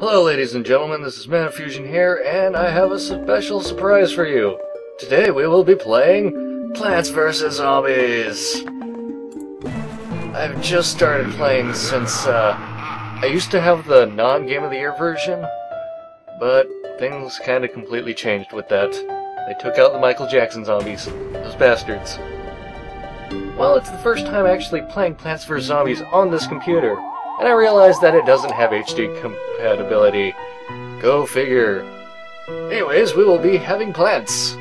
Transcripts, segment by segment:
Hello, ladies and gentlemen, this is Manifusion here, and I have a special surprise for you. Today we will be playing Plants vs. Zombies. I've just started playing since, uh, I used to have the non-Game of the Year version, but things kinda completely changed with that. They took out the Michael Jackson zombies. Those bastards. Well, it's the first time actually playing Plants vs. Zombies on this computer, and I realized that it doesn't have HD compatibility. Go figure. Anyways, we will be having plants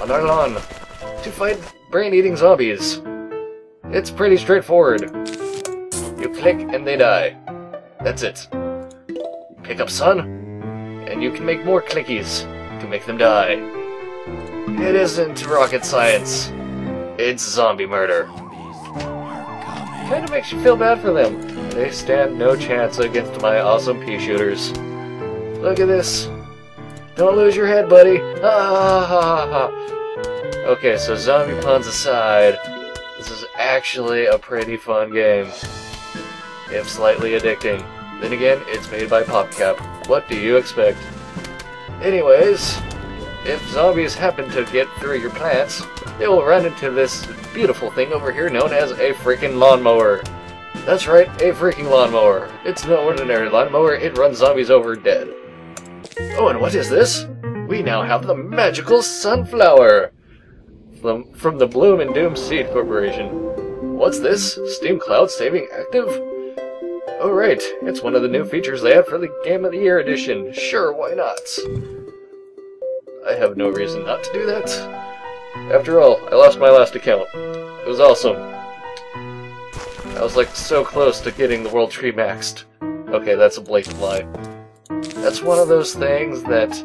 on our lawn to fight brain-eating zombies. It's pretty straightforward. You click and they die. That's it. Pick up sun, and you can make more clickies to make them die. It isn't rocket science. It's zombie murder. Kinda makes you feel bad for them. They stand no chance against my awesome pea shooters. Look at this. Don't lose your head, buddy. Ha ha ha ha. Okay, so zombie puns aside, this is actually a pretty fun game. If slightly addicting. Then again, it's made by PopCap. What do you expect? Anyways, if zombies happen to get through your plants, they will run into this beautiful thing over here known as a freaking lawnmower. That's right, a freaking lawnmower. It's no ordinary lawnmower, it runs zombies over dead. Oh, and what is this? We now have the magical sunflower! From, from the Bloom and Doom Seed Corporation. What's this? Steam Cloud Saving Active? Oh right, it's one of the new features they have for the Game of the Year edition. Sure, why not? I have no reason not to do that. After all, I lost my last account. It was awesome. I was like so close to getting the World Tree maxed. Okay, that's a blatant lie. That's one of those things that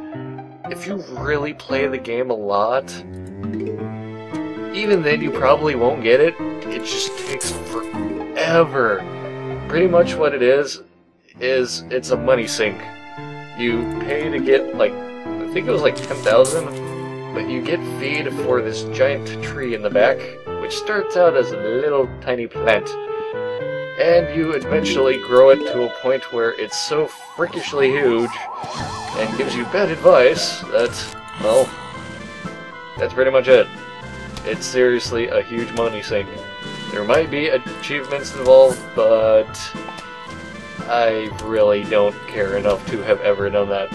if you really play the game a lot, even then you probably won't get it. It just takes forever. Pretty much what it is, is it's a money sink. You pay to get like, I think it was like 10,000, but you get feed for this giant tree in the back, which starts out as a little tiny plant. And you eventually grow it to a point where it's so freakishly huge and gives you bad advice that, well, that's pretty much it. It's seriously a huge money sink. There might be achievements involved, but I really don't care enough to have ever done that.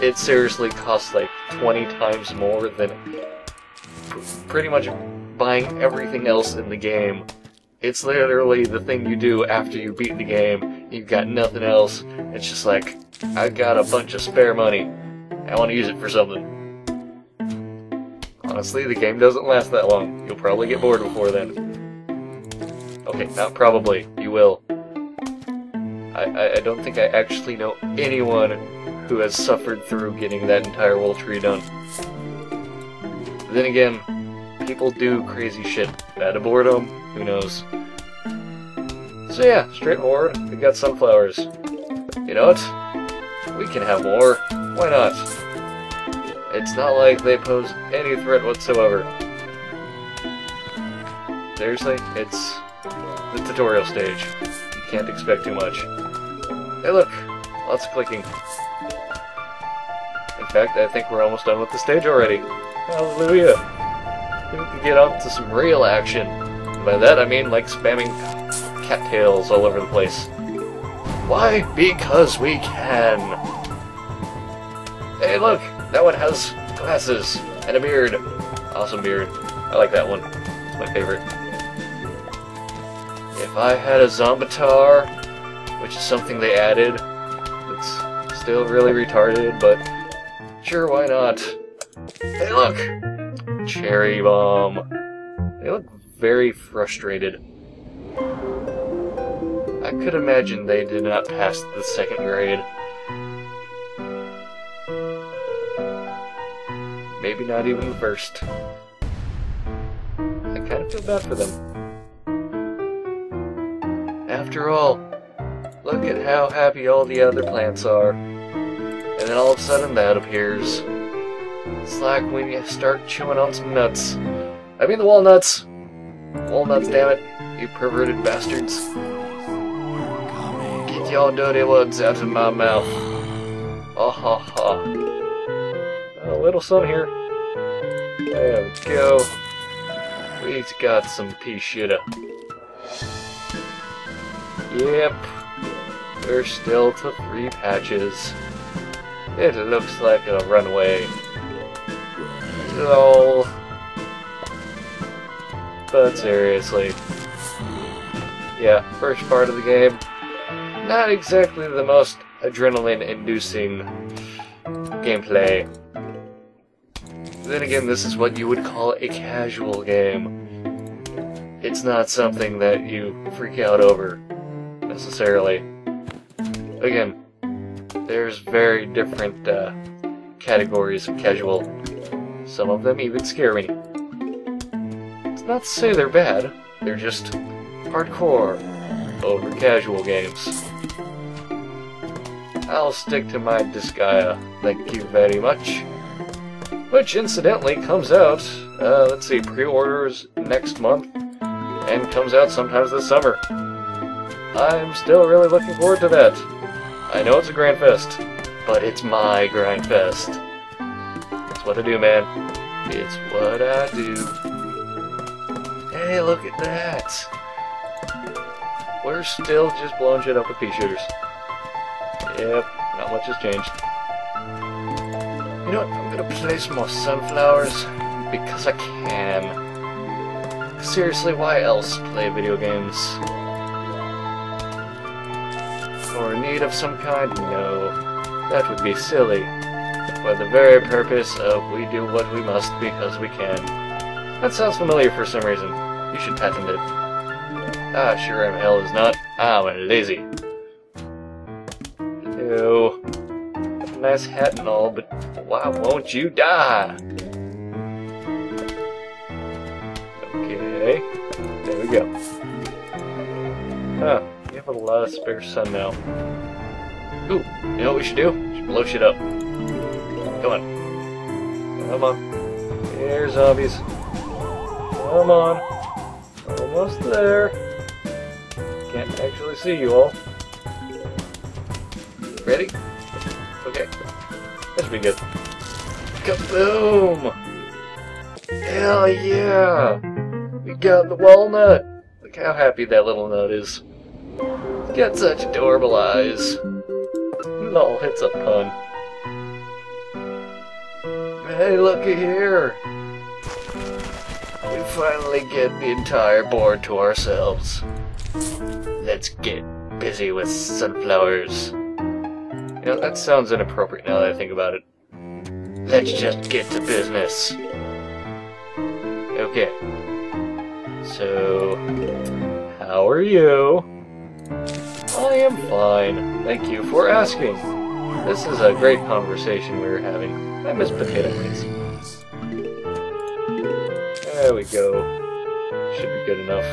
It seriously costs like 20 times more than pretty much buying everything else in the game. It's literally the thing you do after you beat the game. You've got nothing else. It's just like, I got a bunch of spare money. I want to use it for something. Honestly, the game doesn't last that long. You'll probably get bored before then. Okay, not probably. You will. I, I, don't think I actually know anyone who has suffered through getting that entire world tree done. Then again, people do crazy shit out of boredom. Who knows? So yeah, straightforward. We got sunflowers. You know what? We can have more. Why not? It's not like they pose any threat whatsoever. Seriously, it's the tutorial stage. You can't expect too much. Hey look, lots of clicking. In fact, I think we're almost done with the stage already. Hallelujah! We can get on to some real action. And by that I mean like spamming cattails all over the place. Why? Because we can! Hey look! That one has glasses and a beard. Awesome beard. I like that one. It's my favorite. If I had a Zombatar, which is something they added, it's still really retarded, but sure, why not? Hey, look! Cherry Bomb. They look very frustrated. I could imagine they did not pass the second grade. Maybe not even the first. I kind of feel bad for them. After all, look at how happy all the other plants are. And then all of a sudden that appears. It's like when you start chewing on some nuts. I mean the walnuts! Walnuts, damn it, you perverted bastards. Get your dirty words out of my mouth. Oh ha ha. A little sun here. There we go. We've got some pea shitta. Yep. We're still to three patches. It looks like a runway. Lol. But seriously. Yeah, first part of the game. Not exactly the most adrenaline-inducing gameplay. Then again, this is what you would call a casual game. It's not something that you freak out over, necessarily. Again, there's very different uh, categories of casual. Some of them even scare me. It's not to say they're bad, they're just hardcore over casual games. I'll stick to my Disgaea, thank you very much. Which incidentally comes out, uh, let's see, pre-orders next month, and comes out sometimes this summer. I'm still really looking forward to that. I know it's a grind fest, but it's my grind fest. It's what I do, man. It's what I do. Hey, look at that! We're still just blowing shit up with pea shooters. Yep, not much has changed. You know what? I'm gonna place more sunflowers because I can. Seriously, why else play video games? For a need of some kind? No. That would be silly. For the very purpose of we do what we must because we can. That sounds familiar for some reason. You should patent it. Ah, sure am hell is not. I'm lazy. Ew. Nice hat and all, but why won't you die? Okay, there we go. Huh, you have a lot of spare sun now. Ooh, you know what we should do? We should blow shit up. Come on. Come on. Here, zombies. Come on. Almost there. Can't actually see you all. Ready? Okay. That should be good. Kaboom! Hell yeah! We got the walnut! Look how happy that little nut is. Got such adorable eyes. Lol, it's a pun. Hey, looky here! We finally get the entire board to ourselves. Let's get busy with sunflowers. You know, that sounds inappropriate now that I think about it. Let's just get to business. Okay. So, how are you? I am fine. Thank you for asking. This is a great conversation we are having. I miss potato wings. There we go. Should be good enough.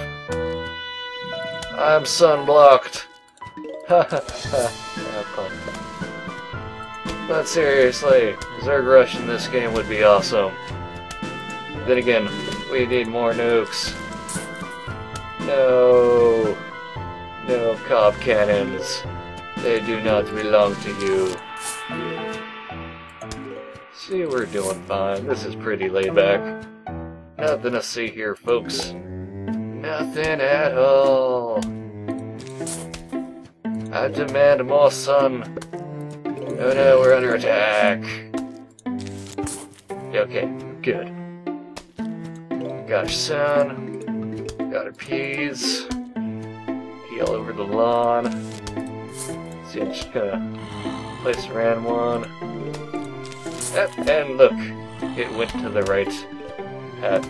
I'm sunblocked. Oh, ha. But seriously, Zerg Rush in this game would be awesome. Then again, we need more nukes. No. No cob cannons. They do not belong to you. See, we're doing fine. This is pretty laid back. Nothing to see here, folks. Nothing at all. I demand more sun. Oh no, we're under attack. Okay, good. Got sun. Got our peas. Pea all over the lawn. See, I'm just gonna place a random one. Yep, and look, it went to the right path.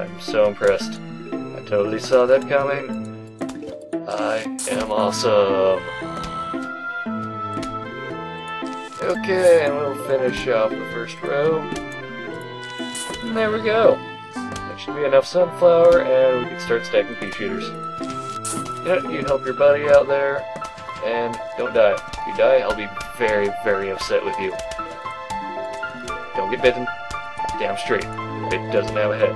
I'm so impressed. I totally saw that coming. I am awesome. Okay, and we'll finish off the first row. And there we go. That should be enough sunflower, and we can start stacking pea shooters. You you help your buddy out there, and don't die. If you die, I'll be very, very upset with you. Don't get bitten. Damn straight. It doesn't have a head.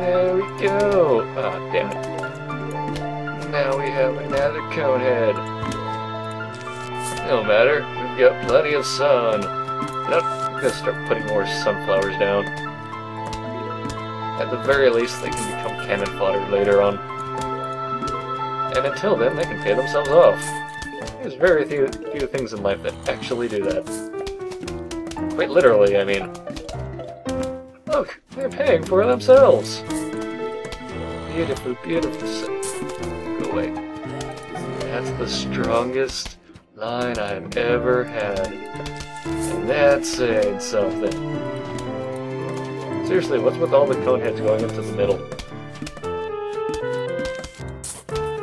There we go. Ah, damn it. Now we have another cone head. No matter, we've got plenty of sun. Know, I'm gonna start putting more sunflowers down. At the very least, they can become cannon fodder later on. And until then, they can pay themselves off. There's very few, few things in life that actually do that. Quite literally, I mean. Look, they're paying for themselves. Beautiful, beautiful. Go away. That's the strongest line I've ever had. And that's saying something. Seriously, what's with all the cone heads going into the middle?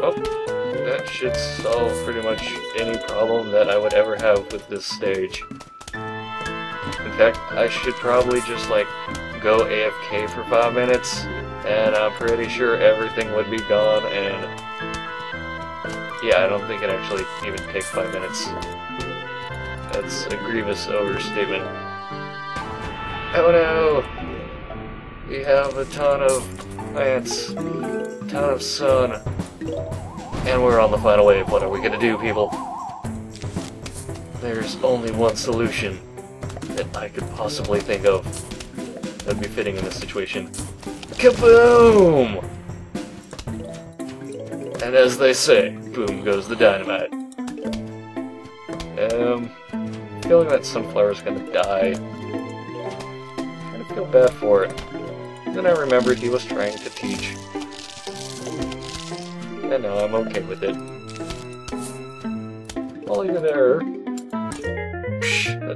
Oh, that should solve pretty much any problem that I would ever have with this stage. Fact, I should probably just like go AFK for five minutes, and I'm pretty sure everything would be gone, and yeah, I don't think it actually even takes five minutes. That's a grievous overstatement. Oh no! We have a ton of plants, ton of sun, and we're on the final wave. What are we gonna do, people? There's only one solution that I could possibly think of that'd be fitting in this situation. Kaboom! And as they say, boom goes the dynamite. Um, feeling that sunflower's gonna die. Kind of feel bad for it. Then I remembered he was trying to teach. And now I'm okay with it. While you're there...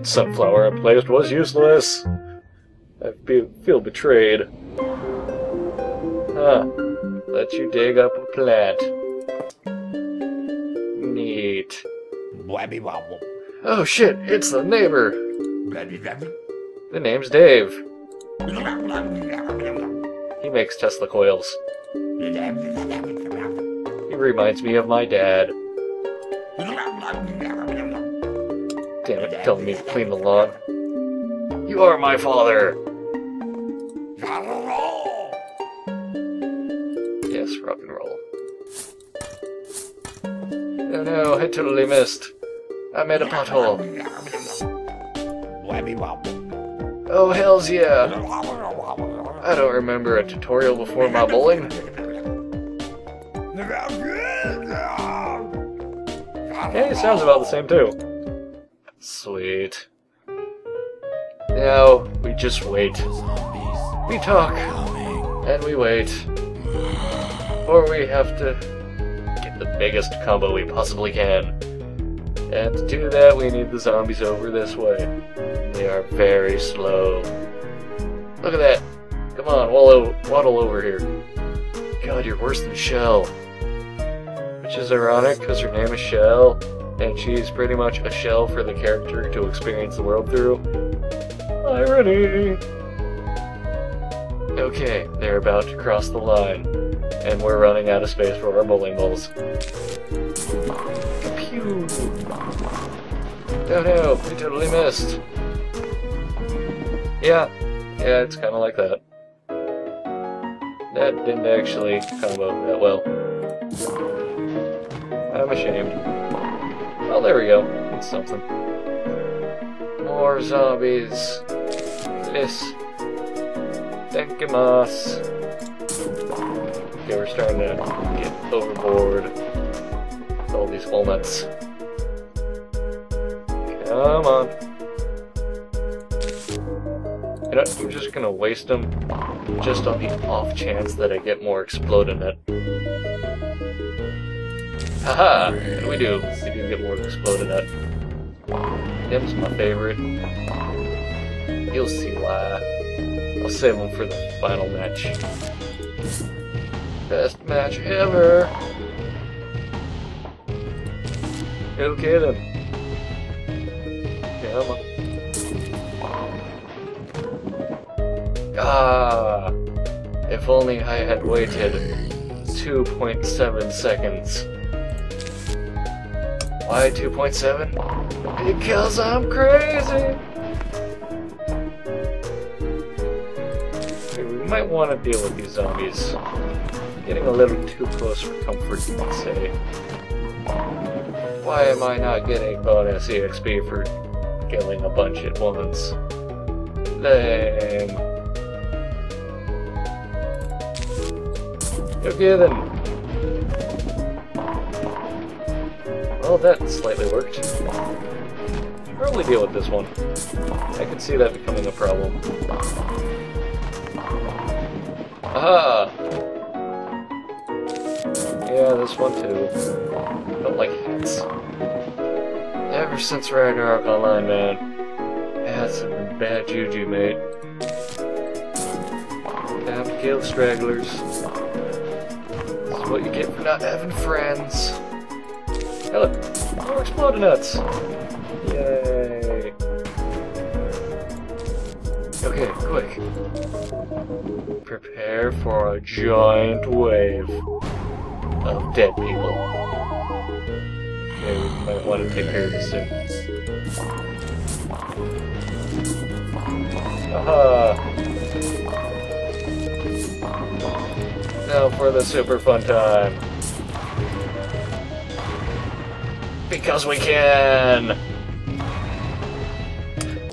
That sunflower I placed was useless! I be feel betrayed. Huh. Let you dig up a plant. Neat. Oh shit, it's the neighbor. The name's Dave. He makes Tesla coils. He reminds me of my dad. Damn it, telling me to clean the lawn. You are my father! Yes, rock and roll. Oh no, I totally missed. I made a pothole. Oh, hells yeah! I don't remember a tutorial before my bowling. It sounds about the same too. Sweet. Now, we just wait. We talk, and we wait. Or we have to get the biggest combo we possibly can. And to do that, we need the zombies over this way. They are very slow. Look at that! Come on, waddle, waddle over here. God, you're worse than Shell. Which is ironic, because her name is Shell, and she's pretty much a shell for the character to experience the world through. Irony! Okay, they're about to cross the line, and we're running out of space for our bowling balls. Pew! Oh no, we totally missed. Yeah, yeah, it's kind of like that. That didn't actually combo that well. I'm ashamed. There we go. Something. More zombies. This. Thank you, Moss. Okay, we're starting to get overboard with all these walnuts. Come on. You know, I'm just gonna waste them just on the off chance that I get more Explode-o-nut. Haha! Do we do? We do get more Explode-o-nut. Him's my favorite. You'll see why. I'll save him for the final match. Best match ever! Okay then. Come on. Ah! If only I had waited 2.7 seconds. Why 2.7? Because I'm crazy! We might want to deal with these zombies. Getting a little too close for comfort, you might say. Why am I not getting bonus EXP for killing a bunch at once? Lame. Okay then. Well, that slightly worked. Probably deal with this one. I can see that becoming a problem. Aha! Yeah, this one too. Don't like hats. Ever since Ragnarok Online, man. Hats have been bad juju, mate. To kill stragglers. This is what you get for not having friends. Look, oh, more exploding nuts. Yay. Okay, quick. Prepare for a giant wave of dead people. Okay, we might want to take care of this soon. Aha! Now for the super fun time. Because we can!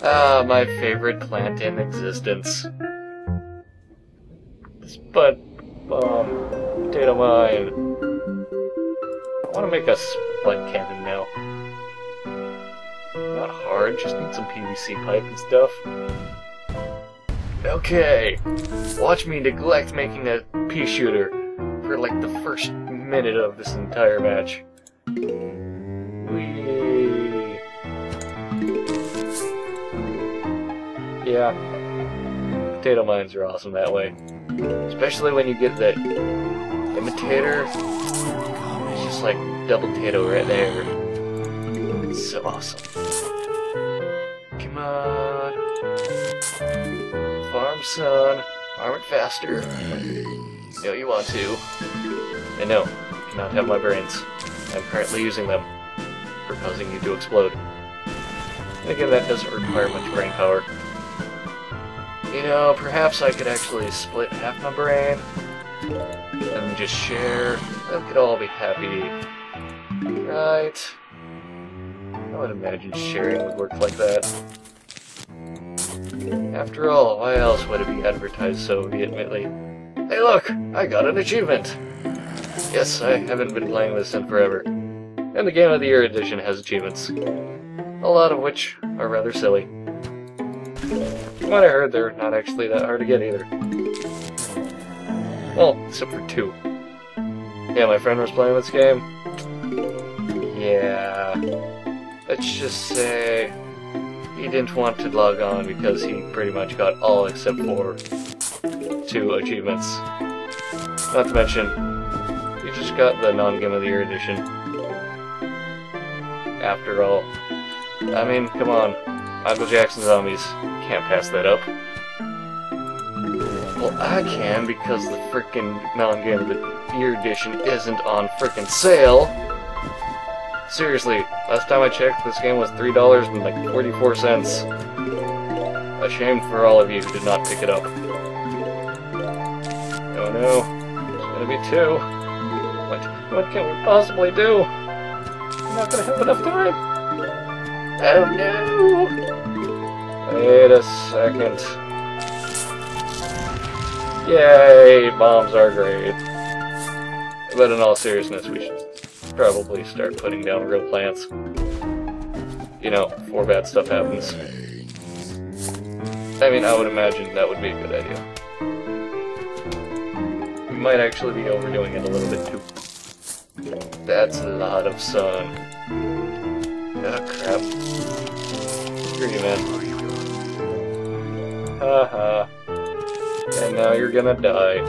Ah, my favorite plant in existence. Spud bomb. Potato mine. I want to make a spud cannon now. Not hard, just need some PVC pipe and stuff. Okay, watch me neglect making a pea shooter for like the first minute of this entire match. Yeah, potato mines are awesome that way. Especially when you get that imitator. It's just like double potato right there. It's so awesome. Come on. Farm son. Farm it faster. No, you want to. And no, you cannot have my brains. I'm currently using them for causing you to explode. And again, that doesn't require much brain power. You know, perhaps I could actually split half my brain and just share. We could all be happy. Right? I would imagine sharing would work like that. After all, why else would it be advertised so vehemently? Hey look! I got an achievement! Yes, I haven't been playing this in forever. And the Game of the Year edition has achievements. A lot of which are rather silly. From what I heard, they're not actually that hard to get either. Well, except for two. Yeah, my friend was playing this game. Yeah. Let's just say he didn't want to log on because he pretty much got all except for two achievements. Not to mention, he just got the non-Game of the Year edition. After all. I mean, come on. Michael Jackson Zombies. Can't pass that up. Well, I can because the frickin' non-Game of the Year edition isn't on frickin' sale. Seriously, last time I checked, this game was three dollars and like forty-four cents. A shame for all of you who did not pick it up. Oh no, it's gonna be two. What? What can we possibly do? I'm not gonna have enough time. Oh no! Wait a second. Yay, bombs are great. But in all seriousness, we should probably start putting down real plants. You know, before bad stuff happens. I mean, I would imagine that would be a good idea. We might actually be overdoing it a little bit too. That's a lot of sun. Ah, crap. Screw you, man. Haha. And now you're gonna die.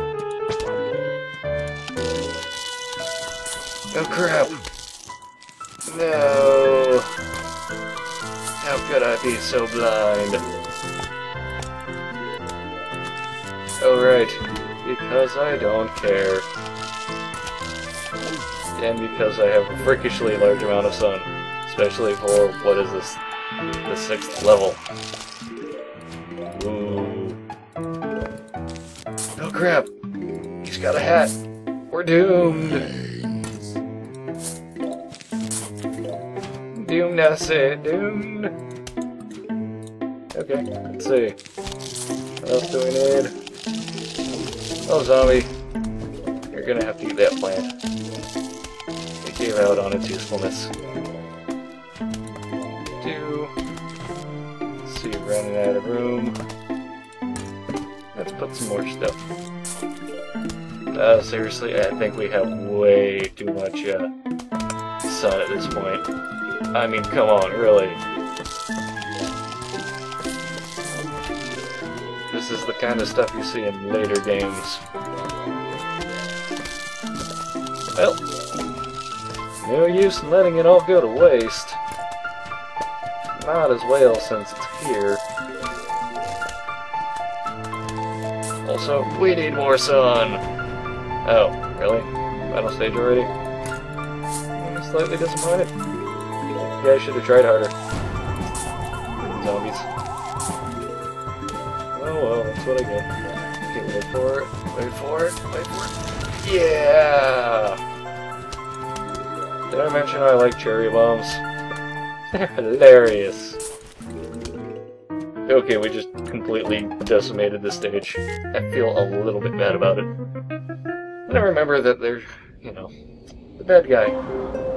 Oh crap! No! How could I be so blind? Oh right, because I don't care. And because I have a freakishly large amount of sun. Especially for, what is this, the sixth level. Ooh. Oh crap! He's got a hat! We're doomed! Nacedune. Okay, let's see. What else do we need? Oh, zombie. You're gonna have to eat that plant. It gave out on its usefulness. Running out of room. Let's put some more stuff. Uh, seriously, I think we have way too much, uh, sun at this point. I mean, come on, really. This is the kind of stuff you see in later games. Well, no use in letting it all go to waste. Might as well since it's here. Also, we need more sun! Oh, really? Final stage already? I'm slightly disappointed. Yeah, I should have tried harder. Zombies. Oh well, that's what I get. Okay, wait for it, wait for it, wait for it. Yeah! Did I mention I like cherry bombs? They're hilarious. Okay, we just completely decimated the stage. I feel a little bit bad about it. And I remember that they're, you know, the bad guy.